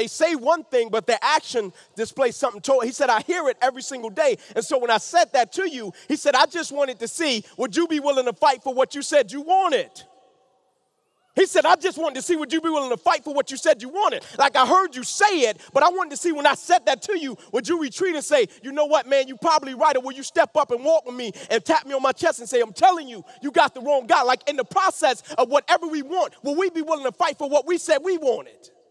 They say one thing, but their action displays something totally. He said, I hear it every single day. And so when I said that to you, he said, I just wanted to see, would you be willing to fight for what you said you wanted? He said, I just wanted to see would you be willing to fight for what you said you wanted. Like I heard you say it, but I wanted to see when I said that to you, would you retreat and say, you know what, man, you probably right, or will you step up and walk with me and tap me on my chest and say, I'm telling you, you got the wrong guy. Like in the process of whatever we want, will we be willing to fight for what we said we wanted?